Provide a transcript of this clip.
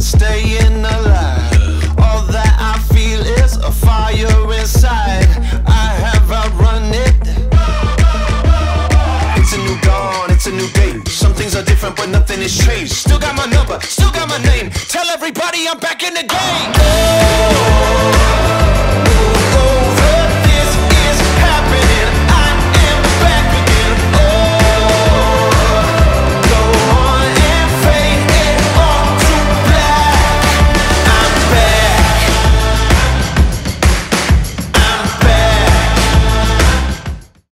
staying alive. All that I feel is a fire inside. I have outrun it. It's a new dawn, it's a new day. Some things are different, but nothing has changed. Still got my number, still got my name. Tell everybody I'm back in the game.